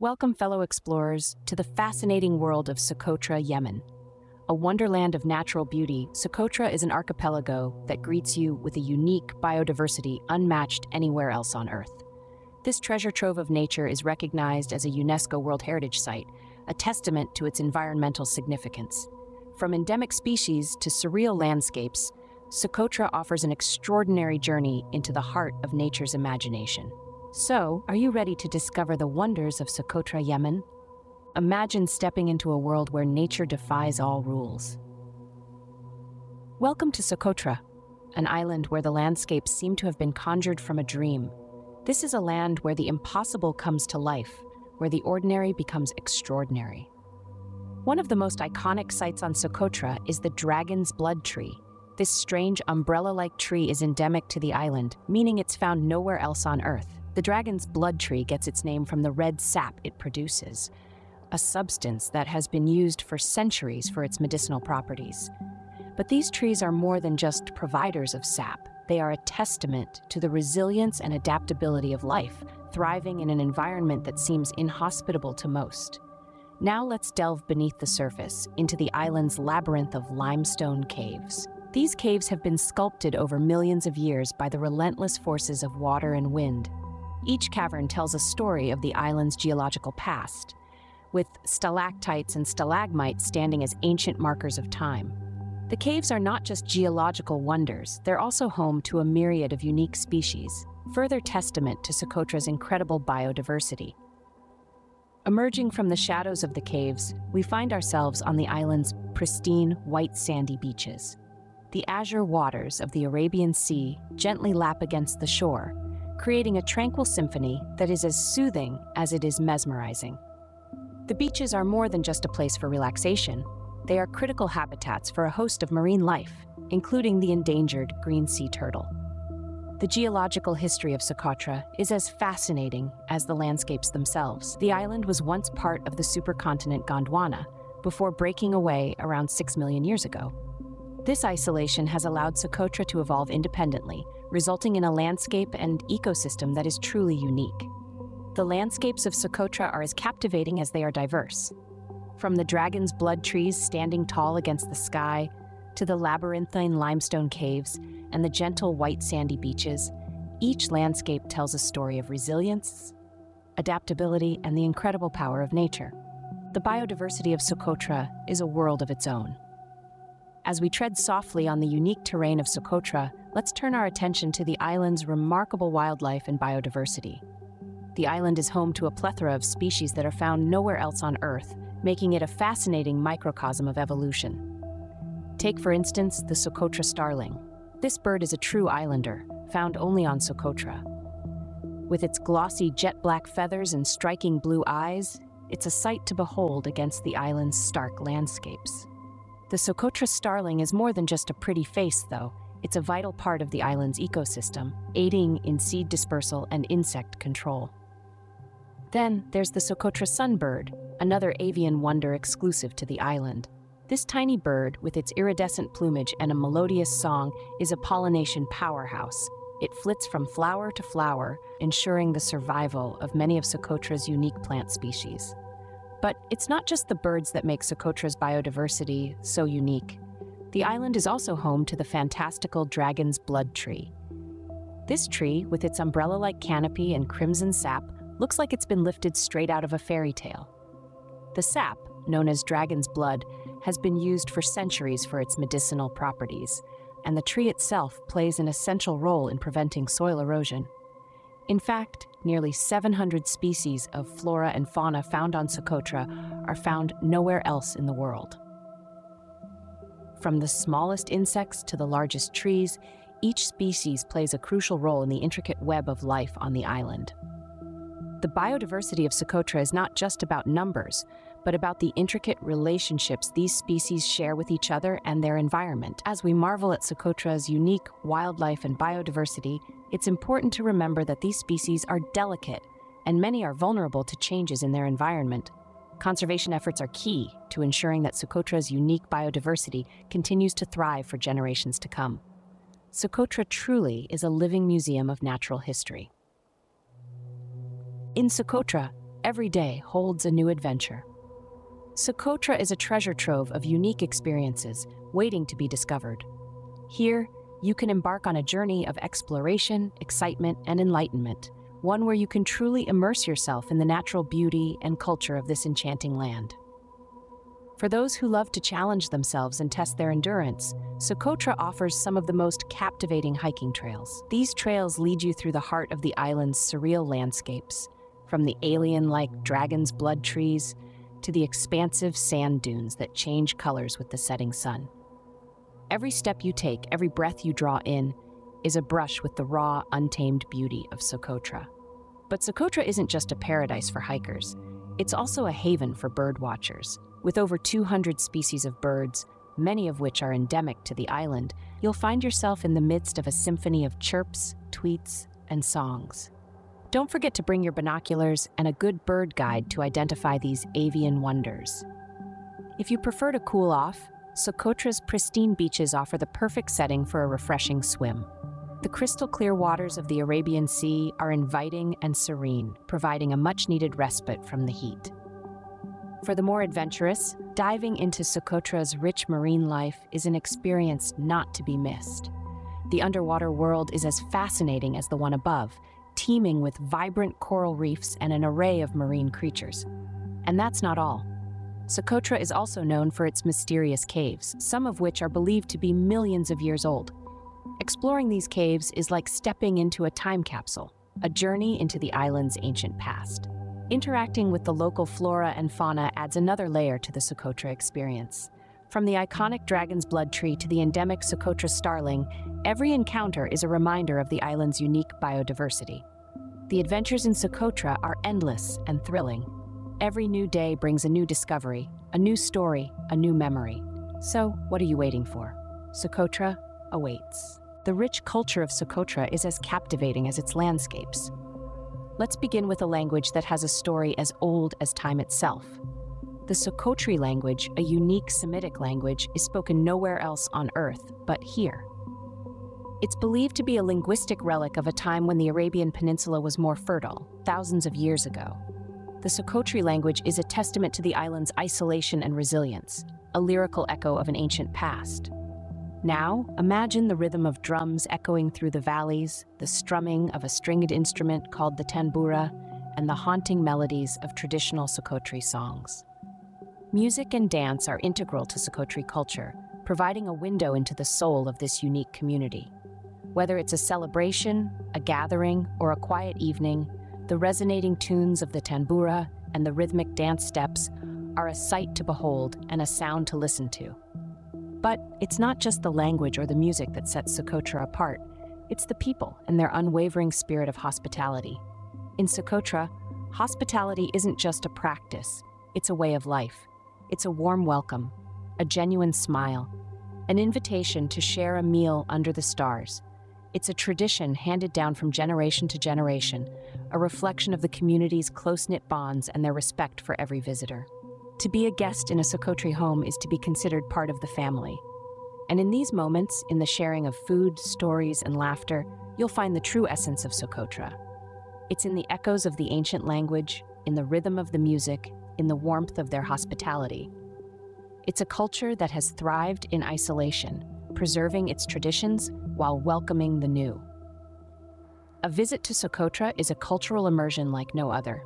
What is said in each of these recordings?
Welcome, fellow explorers, to the fascinating world of Socotra, Yemen. A wonderland of natural beauty, Socotra is an archipelago that greets you with a unique biodiversity unmatched anywhere else on Earth. This treasure trove of nature is recognized as a UNESCO World Heritage Site, a testament to its environmental significance. From endemic species to surreal landscapes, Socotra offers an extraordinary journey into the heart of nature's imagination. So, are you ready to discover the wonders of Socotra, Yemen? Imagine stepping into a world where nature defies all rules. Welcome to Socotra, an island where the landscapes seem to have been conjured from a dream. This is a land where the impossible comes to life, where the ordinary becomes extraordinary. One of the most iconic sites on Socotra is the Dragon's Blood Tree. This strange umbrella like tree is endemic to the island, meaning it's found nowhere else on Earth. The dragon's blood tree gets its name from the red sap it produces, a substance that has been used for centuries for its medicinal properties. But these trees are more than just providers of sap. They are a testament to the resilience and adaptability of life, thriving in an environment that seems inhospitable to most. Now let's delve beneath the surface into the island's labyrinth of limestone caves. These caves have been sculpted over millions of years by the relentless forces of water and wind, each cavern tells a story of the island's geological past, with stalactites and stalagmites standing as ancient markers of time. The caves are not just geological wonders, they're also home to a myriad of unique species, further testament to Socotra's incredible biodiversity. Emerging from the shadows of the caves, we find ourselves on the island's pristine, white sandy beaches. The azure waters of the Arabian Sea gently lap against the shore, creating a tranquil symphony that is as soothing as it is mesmerizing. The beaches are more than just a place for relaxation. They are critical habitats for a host of marine life, including the endangered green sea turtle. The geological history of Socotra is as fascinating as the landscapes themselves. The island was once part of the supercontinent Gondwana before breaking away around 6 million years ago. This isolation has allowed Socotra to evolve independently, resulting in a landscape and ecosystem that is truly unique. The landscapes of Socotra are as captivating as they are diverse. From the dragon's blood trees standing tall against the sky, to the labyrinthine limestone caves and the gentle white sandy beaches, each landscape tells a story of resilience, adaptability, and the incredible power of nature. The biodiversity of Socotra is a world of its own. As we tread softly on the unique terrain of Socotra, let's turn our attention to the island's remarkable wildlife and biodiversity. The island is home to a plethora of species that are found nowhere else on Earth, making it a fascinating microcosm of evolution. Take, for instance, the Socotra starling. This bird is a true islander, found only on Socotra. With its glossy jet black feathers and striking blue eyes, it's a sight to behold against the island's stark landscapes. The Socotra starling is more than just a pretty face, though. It's a vital part of the island's ecosystem, aiding in seed dispersal and insect control. Then there's the Socotra sunbird, another avian wonder exclusive to the island. This tiny bird, with its iridescent plumage and a melodious song, is a pollination powerhouse. It flits from flower to flower, ensuring the survival of many of Socotra's unique plant species. But it's not just the birds that make Socotra's biodiversity so unique. The island is also home to the fantastical dragon's blood tree. This tree, with its umbrella like canopy and crimson sap, looks like it's been lifted straight out of a fairy tale. The sap, known as dragon's blood, has been used for centuries for its medicinal properties, and the tree itself plays an essential role in preventing soil erosion. In fact, nearly 700 species of flora and fauna found on Socotra are found nowhere else in the world. From the smallest insects to the largest trees, each species plays a crucial role in the intricate web of life on the island. The biodiversity of Socotra is not just about numbers, but about the intricate relationships these species share with each other and their environment. As we marvel at Socotra's unique wildlife and biodiversity, it's important to remember that these species are delicate and many are vulnerable to changes in their environment. Conservation efforts are key to ensuring that Socotra's unique biodiversity continues to thrive for generations to come. Socotra truly is a living museum of natural history. In Socotra, every day holds a new adventure. Socotra is a treasure trove of unique experiences waiting to be discovered. Here, you can embark on a journey of exploration, excitement, and enlightenment, one where you can truly immerse yourself in the natural beauty and culture of this enchanting land. For those who love to challenge themselves and test their endurance, Socotra offers some of the most captivating hiking trails. These trails lead you through the heart of the island's surreal landscapes, from the alien-like dragon's blood trees to the expansive sand dunes that change colors with the setting sun. Every step you take, every breath you draw in, is a brush with the raw, untamed beauty of Socotra. But Socotra isn't just a paradise for hikers, it's also a haven for bird watchers. With over 200 species of birds, many of which are endemic to the island, you'll find yourself in the midst of a symphony of chirps, tweets, and songs. Don't forget to bring your binoculars and a good bird guide to identify these avian wonders. If you prefer to cool off, Socotra's pristine beaches offer the perfect setting for a refreshing swim. The crystal clear waters of the Arabian Sea are inviting and serene, providing a much needed respite from the heat. For the more adventurous, diving into Socotra's rich marine life is an experience not to be missed. The underwater world is as fascinating as the one above, teeming with vibrant coral reefs and an array of marine creatures. And that's not all. Socotra is also known for its mysterious caves, some of which are believed to be millions of years old. Exploring these caves is like stepping into a time capsule, a journey into the island's ancient past. Interacting with the local flora and fauna adds another layer to the Socotra experience. From the iconic dragon's blood tree to the endemic Socotra starling, every encounter is a reminder of the island's unique biodiversity. The adventures in Socotra are endless and thrilling. Every new day brings a new discovery, a new story, a new memory. So, what are you waiting for? Socotra awaits. The rich culture of Socotra is as captivating as its landscapes. Let's begin with a language that has a story as old as time itself. The Socotri language, a unique Semitic language, is spoken nowhere else on Earth but here. It's believed to be a linguistic relic of a time when the Arabian Peninsula was more fertile, thousands of years ago. The Socotri language is a testament to the island's isolation and resilience, a lyrical echo of an ancient past. Now, imagine the rhythm of drums echoing through the valleys, the strumming of a stringed instrument called the tanbura, and the haunting melodies of traditional Socotri songs. Music and dance are integral to Socotri culture, providing a window into the soul of this unique community. Whether it's a celebration, a gathering, or a quiet evening, the resonating tunes of the tanbura and the rhythmic dance steps are a sight to behold and a sound to listen to. But it's not just the language or the music that sets Socotra apart, it's the people and their unwavering spirit of hospitality. In Socotra, hospitality isn't just a practice, it's a way of life. It's a warm welcome, a genuine smile, an invitation to share a meal under the stars. It's a tradition handed down from generation to generation, a reflection of the community's close knit bonds and their respect for every visitor. To be a guest in a Socotri home is to be considered part of the family. And in these moments, in the sharing of food, stories, and laughter, you'll find the true essence of Socotra. It's in the echoes of the ancient language, in the rhythm of the music, in the warmth of their hospitality. It's a culture that has thrived in isolation, preserving its traditions while welcoming the new. A visit to Socotra is a cultural immersion like no other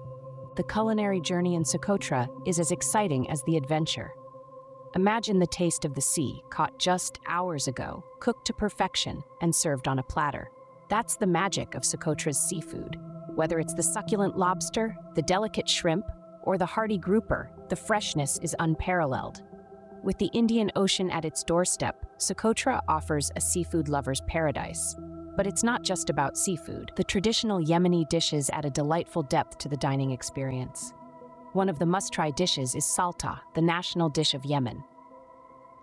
the culinary journey in Socotra is as exciting as the adventure. Imagine the taste of the sea, caught just hours ago, cooked to perfection, and served on a platter. That's the magic of Socotra's seafood. Whether it's the succulent lobster, the delicate shrimp, or the hearty grouper, the freshness is unparalleled. With the Indian Ocean at its doorstep, Socotra offers a seafood lover's paradise. But it's not just about seafood. The traditional Yemeni dishes add a delightful depth to the dining experience. One of the must try dishes is salta, the national dish of Yemen.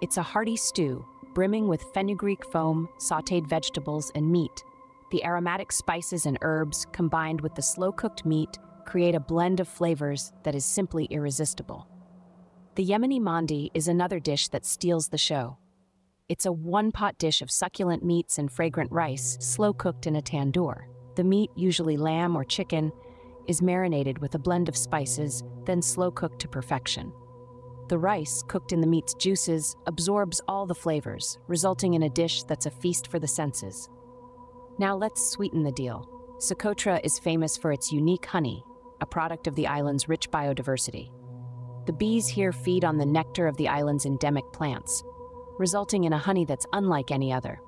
It's a hearty stew, brimming with fenugreek foam, sauteed vegetables, and meat. The aromatic spices and herbs, combined with the slow cooked meat, create a blend of flavors that is simply irresistible. The Yemeni mandi is another dish that steals the show. It's a one pot dish of succulent meats and fragrant rice, slow cooked in a tandoor. The meat, usually lamb or chicken, is marinated with a blend of spices, then slow cooked to perfection. The rice, cooked in the meat's juices, absorbs all the flavors, resulting in a dish that's a feast for the senses. Now let's sweeten the deal. Socotra is famous for its unique honey, a product of the island's rich biodiversity. The bees here feed on the nectar of the island's endemic plants, resulting in a honey that's unlike any other.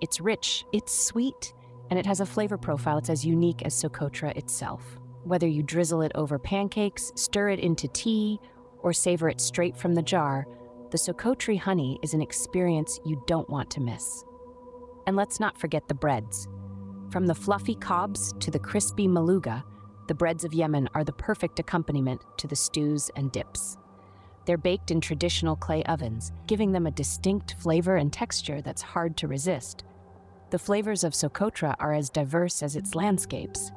It's rich, it's sweet, and it has a flavor profile that's as unique as Socotra itself. Whether you drizzle it over pancakes, stir it into tea, or savor it straight from the jar, the Socotri honey is an experience you don't want to miss. And let's not forget the breads. From the fluffy cobs to the crispy maluga, the breads of Yemen are the perfect accompaniment to the stews and dips. They're baked in traditional clay ovens, giving them a distinct flavor and texture that's hard to resist. The flavors of Socotra are as diverse as its landscapes.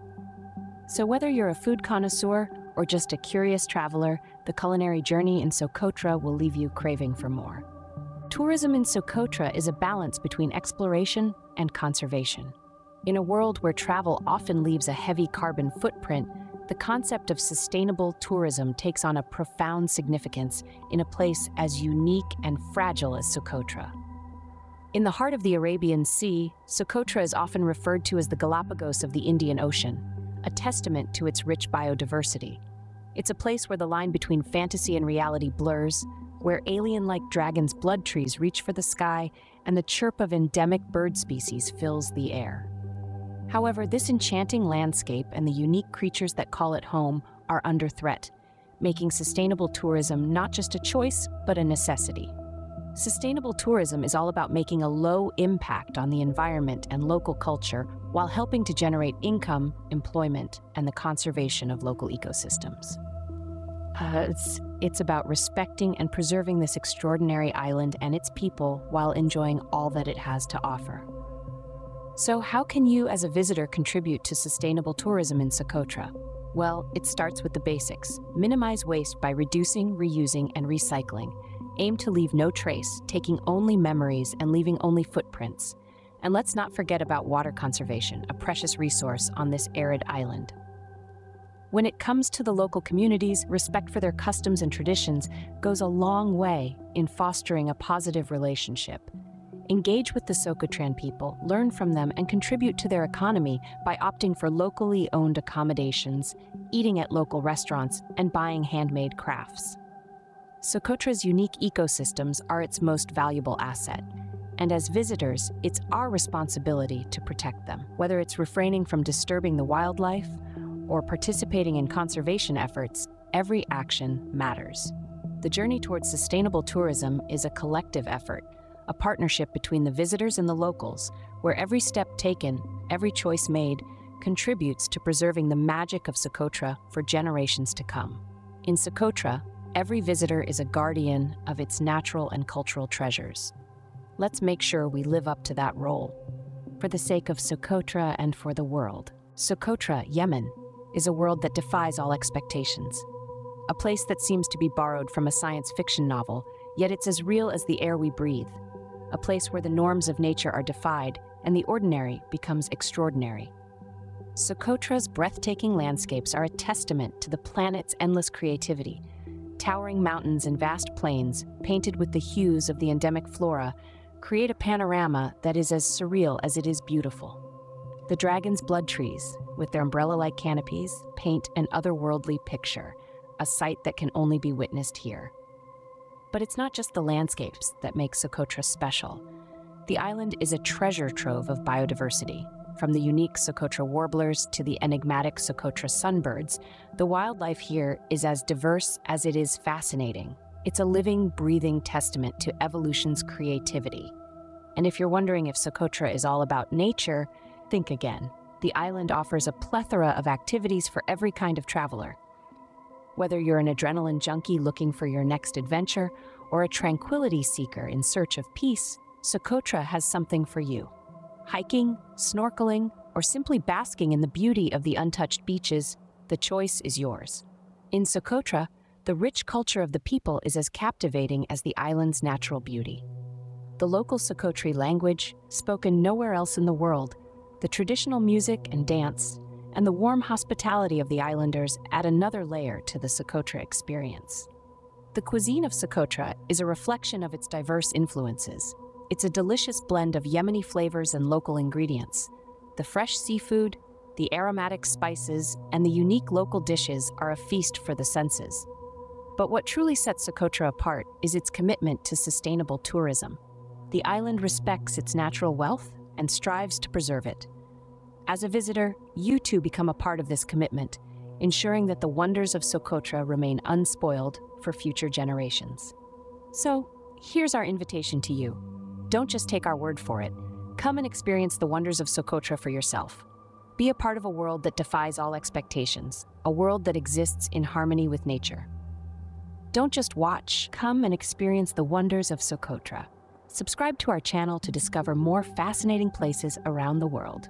So, whether you're a food connoisseur or just a curious traveler, the culinary journey in Socotra will leave you craving for more. Tourism in Socotra is a balance between exploration and conservation. In a world where travel often leaves a heavy carbon footprint, the concept of sustainable tourism takes on a profound significance in a place as unique and fragile as Socotra. In the heart of the Arabian Sea, Socotra is often referred to as the Galapagos of the Indian Ocean, a testament to its rich biodiversity. It's a place where the line between fantasy and reality blurs, where alien like dragons' blood trees reach for the sky, and the chirp of endemic bird species fills the air. However, this enchanting landscape and the unique creatures that call it home are under threat, making sustainable tourism not just a choice, but a necessity. Sustainable tourism is all about making a low impact on the environment and local culture while helping to generate income, employment, and the conservation of local ecosystems. Uh, it's, it's about respecting and preserving this extraordinary island and its people while enjoying all that it has to offer. So, how can you, as a visitor, contribute to sustainable tourism in Socotra? Well, it starts with the basics minimize waste by reducing, reusing, and recycling. Aim to leave no trace, taking only memories and leaving only footprints. And let's not forget about water conservation, a precious resource on this arid island. When it comes to the local communities, respect for their customs and traditions goes a long way in fostering a positive relationship. Engage with the Socotran people, learn from them, and contribute to their economy by opting for locally owned accommodations, eating at local restaurants, and buying handmade crafts. Socotra's unique ecosystems are its most valuable asset, and as visitors, it's our responsibility to protect them. Whether it's refraining from disturbing the wildlife or participating in conservation efforts, every action matters. The journey towards sustainable tourism is a collective effort, a partnership between the visitors and the locals, where every step taken, every choice made, contributes to preserving the magic of Socotra for generations to come. In Socotra, every visitor is a guardian of its natural and cultural treasures. Let's make sure we live up to that role. For the sake of Socotra and for the world, Socotra, Yemen, is a world that defies all expectations. A place that seems to be borrowed from a science fiction novel, yet it's as real as the air we breathe. A place where the norms of nature are defied and the ordinary becomes extraordinary. Socotra's breathtaking landscapes are a testament to the planet's endless creativity. Towering mountains and vast plains, painted with the hues of the endemic flora, create a panorama that is as surreal as it is beautiful. The dragon's blood trees, with their umbrella like canopies, paint an otherworldly picture, a sight that can only be witnessed here. But it's not just the landscapes that make Socotra special. The island is a treasure trove of biodiversity. From the unique Socotra warblers to the enigmatic Socotra sunbirds, the wildlife here is as diverse as it is fascinating. It's a living, breathing testament to evolution's creativity. And if you're wondering if Socotra is all about nature, think again. The island offers a plethora of activities for every kind of traveler. Whether you're an adrenaline junkie looking for your next adventure or a tranquility seeker in search of peace, Socotra has something for you. Hiking, snorkeling, or simply basking in the beauty of the untouched beaches, the choice is yours. In Socotra, the rich culture of the people is as captivating as the island's natural beauty. The local Socotri language, spoken nowhere else in the world, the traditional music and dance, and the warm hospitality of the islanders add another layer to the Socotra experience. The cuisine of Socotra is a reflection of its diverse influences. It's a delicious blend of Yemeni flavors and local ingredients. The fresh seafood, the aromatic spices, and the unique local dishes are a feast for the senses. But what truly sets Socotra apart is its commitment to sustainable tourism. The island respects its natural wealth and strives to preserve it. As a visitor, you too become a part of this commitment, ensuring that the wonders of Socotra remain unspoiled for future generations. So, here's our invitation to you. Don't just take our word for it. Come and experience the wonders of Socotra for yourself. Be a part of a world that defies all expectations, a world that exists in harmony with nature. Don't just watch, come and experience the wonders of Socotra. Subscribe to our channel to discover more fascinating places around the world.